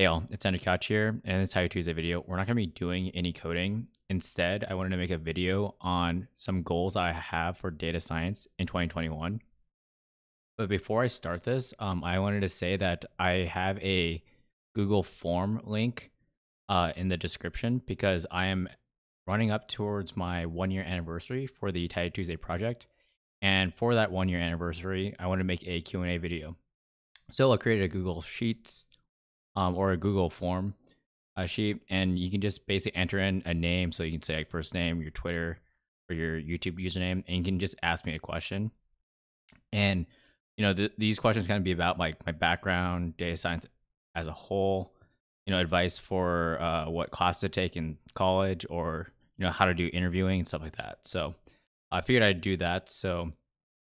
Hey all, it's Andrew Couch here, and in this How Tuesday video, we're not going to be doing any coding. Instead, I wanted to make a video on some goals I have for data science in 2021. But before I start this, um, I wanted to say that I have a Google form link uh, in the description because I am running up towards my one year anniversary for the Tidy Tuesday project. And for that one year anniversary, I want to make a Q&A video. So I created a Google Sheets um, or a Google form a sheet, and you can just basically enter in a name. So you can say like first name, your Twitter, or your YouTube username, and you can just ask me a question. And you know, th- these questions kind of be about like my background, data science as a whole, you know, advice for uh, what class to take in college, or you know, how to do interviewing and stuff like that. So I figured I'd do that. So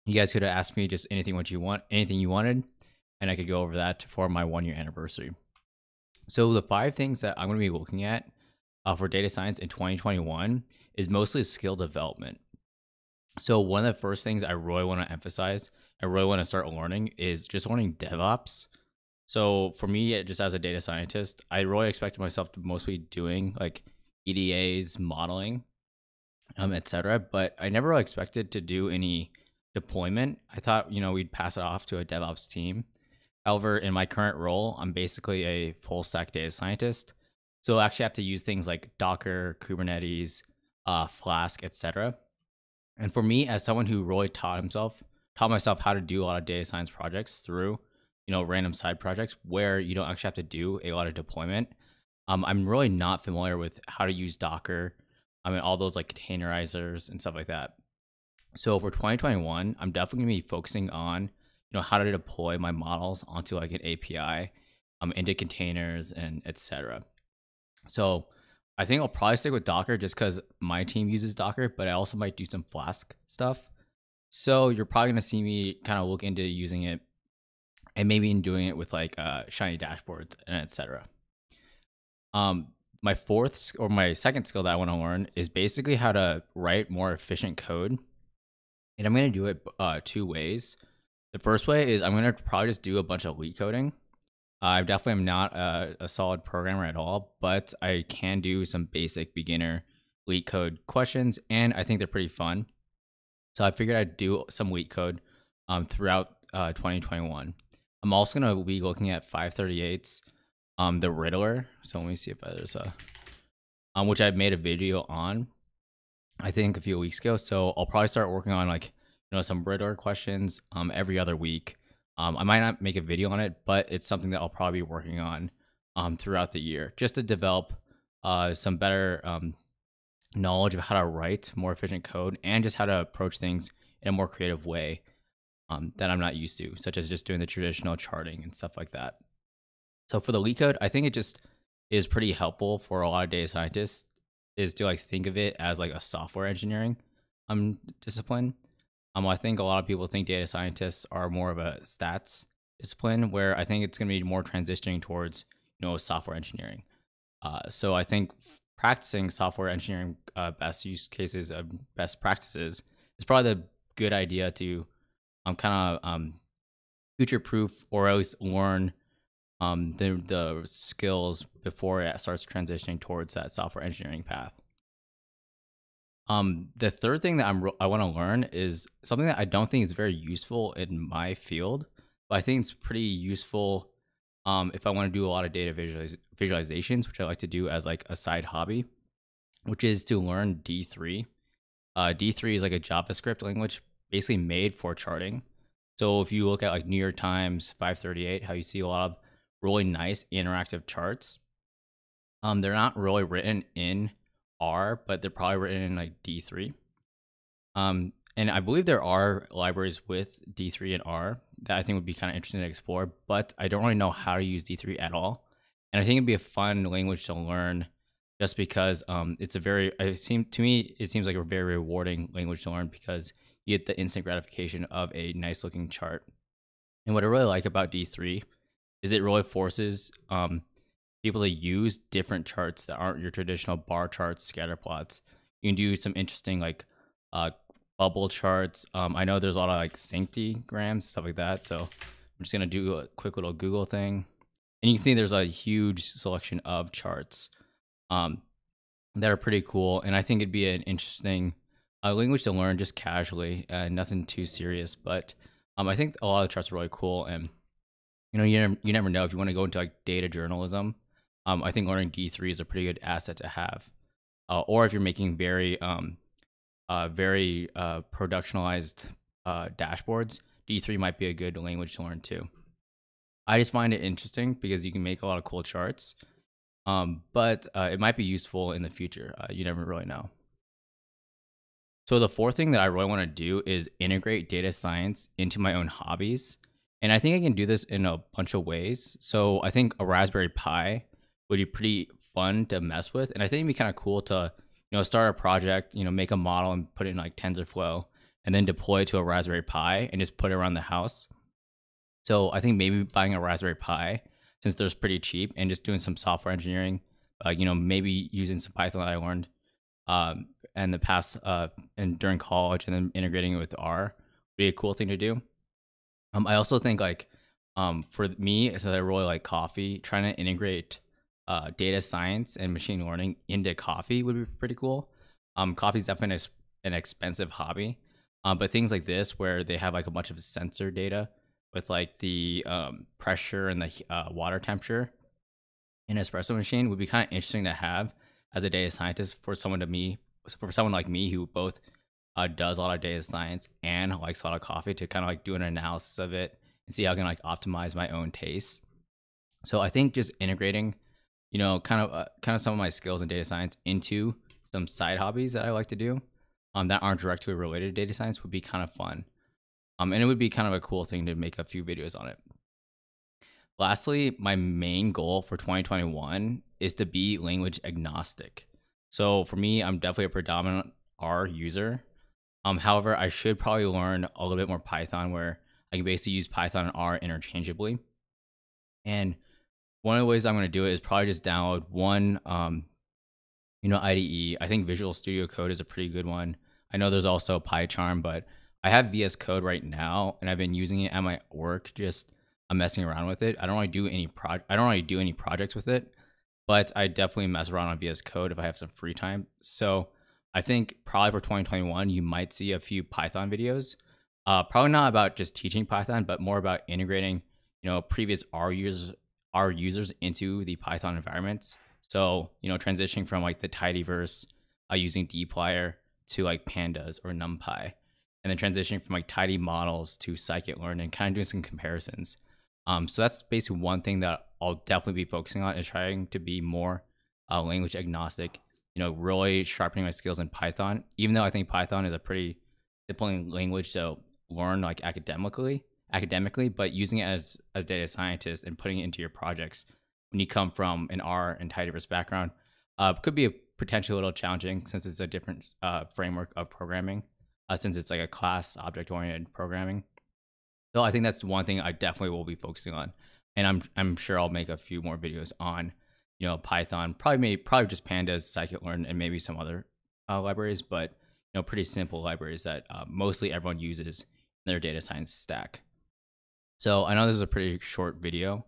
you guys could have asked me just anything what you want, anything you wanted, and I could go over that for my one year anniversary. So the five things that I'm going to be looking at uh, for data science in 2021 is mostly skill development. So one of the first things I really want to emphasize, I really want to start learning is just learning DevOps. So for me, just as a data scientist, I really expected myself to mostly doing like EDAs, modeling, um, etc. But I never really expected to do any deployment. I thought, you know, we'd pass it off to a DevOps team. However, in my current role, I'm basically a full stack data scientist. So I actually have to use things like Docker, Kubernetes, uh, Flask, etc. And for me, as someone who really taught himself, taught myself how to do a lot of data science projects through, you know, random side projects where you don't actually have to do a lot of deployment. Um, I'm really not familiar with how to use Docker. I mean, all those like containerizers and stuff like that. So for 2021, I'm definitely gonna be focusing on you know how to deploy my models onto like an API, um, into containers and etc. So I think I'll probably stick with Docker just because my team uses Docker, but I also might do some Flask stuff. So you're probably gonna see me kind of look into using it, and maybe in doing it with like uh, shiny dashboards and etc. Um, my fourth or my second skill that I want to learn is basically how to write more efficient code, and I'm gonna do it uh, two ways. The first way is I'm gonna probably just do a bunch of LeetCoding. Uh, I definitely am not a, a, solid programmer at all, but I can do some basic beginner LeetCode questions, and I think they're pretty fun. So I figured I'd do some LeetCode um, throughout uh, 2021. I'm also gonna be looking at 538s, um, the Riddler. So let me see if there's a, um, which I've made a video on, I think a few weeks ago. So I'll probably start working on like you know some Riddler questions um, every other week. Um, I might not make a video on it, but it's something that I'll probably be working on um, throughout the year just to develop uh, some better um, knowledge of how to write more efficient code and just how to approach things in a more creative way um, that I'm not used to, such as just doing the traditional charting and stuff like that. So for the LeetCode, I think it just is pretty helpful for a lot of data scientists is to like think of it as like a software engineering um discipline um, I think a lot of people think data scientists are more of a stats discipline, where I think it's going to be more transitioning towards you know software engineering. Uh, so I think practicing software engineering uh, best use cases of best practices is probably the good idea to um, kind of um, future proof or at least learn um, the the skills before it starts transitioning towards that software engineering path. Um, the third thing that I'm I want to learn is something that I don't think is very useful in my field, but I think it's pretty useful um, if I want to do a lot of data visualiz- visualizations, which I like to do as like a side hobby, which is to learn D3. Uh, D3 is like a JavaScript language basically made for charting. So if you look at like New York Times 538, how you see a lot of really nice interactive charts, um, they're not really written in R, but they're probably written in like D3. Um, and I believe there are libraries with D3 and R that I think would be kind of interesting to explore, but I don't really know how to use D3 at all. And I think it'd be a fun language to learn just because um, it's a very, it seem to me, it seems like a very rewarding language to learn because you get the instant gratification of a nice looking chart. And what I really like about D3 is it really forces um, people to use different charts that aren't your traditional bar charts, scatter plots. You can do some interesting like uh, bubble charts. Um, I know there's a lot of like grams, stuff like that. So I'm just gonna do a quick little Google thing. and you can see there's a huge selection of charts um, that are pretty cool. And I think it'd be an interesting uh, language to learn just casually, uh, nothing too serious. But um, I think a lot of the charts are really cool. And, you know, you never, you never know if you want to go into like data journalism. Um, I think learning D3 is a pretty good asset to have. Uh, or if you're making very, um, uh, very uh, productionalized uh, dashboards, D3 might be a good language to learn too. I just find it interesting because you can make a lot of cool charts, um, but uh, it might be useful in the future. Uh, you never really know. So the fourth thing that I really want to do is integrate data science into my own hobbies. And I think I can do this in a bunch of ways. So I think a Raspberry Pi would be pretty fun to mess with. And I think it'd be kind of cool to, you know, start a project, you know, make a model and put it in like TensorFlow and then deploy it to a Raspberry Pi and just put it around the house. So I think maybe buying a Raspberry Pi, since they're pretty cheap, and just doing some software engineering, uh, you know, maybe using some Python that I learned um, in the past uh, and during college, and then integrating it with R would be a cool thing to do. Um, I also think like um, for me, since I really like coffee, trying to integrate uh, data science and machine learning into coffee would be pretty cool. Um, coffee is definitely an expensive hobby, um, but things like this, where they have like a bunch of sensor data with like the um, pressure and the uh, water temperature in an espresso machine, would be kind of interesting to have as a data scientist for someone to me, for someone like me who both uh, does a lot of data science and likes a lot of coffee to kind of like do an analysis of it and see how I can like optimize my own taste. So I think just integrating, you know, kind of uh, kind of some of my skills in data science into some side hobbies that I like to do um, that aren't directly related to data science would be kind of fun. Um, and it would be kind of a cool thing to make a few videos on it. Lastly, my main goal for 2021 is to be language agnostic. So for me, I'm definitely a predominant R user. Um, however, I should probably learn a little bit more Python where I can basically use Python and R interchangeably. And one of the ways I'm going to do it is probably just download one um, you know, IDE. I think Visual Studio Code is a pretty good one. I know there's also PyCharm, but I have VS Code right now, and I've been using it at my work. Just I'm messing around with it. I don't really do any pro. I don't really do any projects with it, but I definitely mess around on VS Code if I have some free time. So I think probably for 2021, you might see a few Python videos. Uh, probably not about just teaching Python, but more about integrating, you know, previous R users R users into the Python environments so, you know, transitioning from like the tidyverse uh, using dplyr to like pandas or numpy, and then transitioning from like tidy models to scikit-learn and kind of doing some comparisons. Um, so that's basically one thing that I'll definitely be focusing on is trying to be more uh, language agnostic. You know, really sharpening my skills in Python, even though I think Python is a pretty simple language to learn like academically, academically, but using it as a data scientist and putting it into your projects when you come from an R and tidyverse background. Uh, could be a potentially a little challenging since it's a different uh, framework of programming, uh, since it's like a class object oriented programming. So I think that's one thing I definitely will be focusing on, and I'm I'm sure I'll make a few more videos on, you know, Python, probably maybe probably just pandas, scikit-learn, and maybe some other uh, libraries, but you know, pretty simple libraries that uh, mostly everyone uses in their data science stack. So I know this is a pretty short video,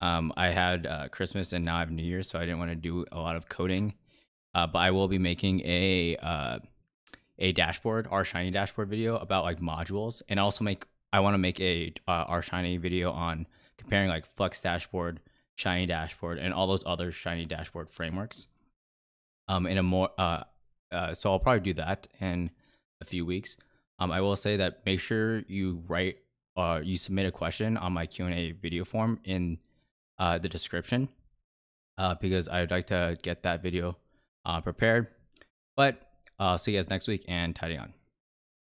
um, I had uh, Christmas and now I have New Year's, so I didn't want to do a lot of coding. Uh, but I will be making a uh, a dashboard, R Shiny dashboard video about like modules, and also make I want to make a uh, R Shiny video on comparing like Flex dashboard, Shiny dashboard, and all those other Shiny dashboard frameworks. Um, in a more uh, uh, so I'll probably do that in a few weeks. Um, I will say that make sure you write uh, you submit a question on my Q and A video form in uh, the description uh, because I'd like to get that video uh, prepared. But I'll see you guys next week and tidy on.